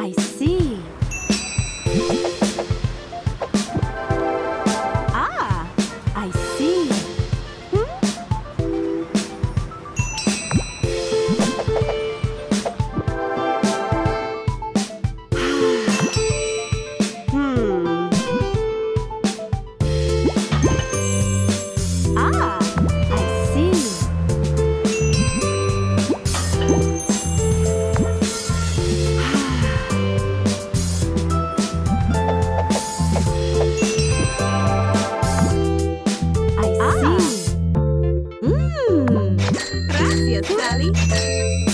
I see. Sally?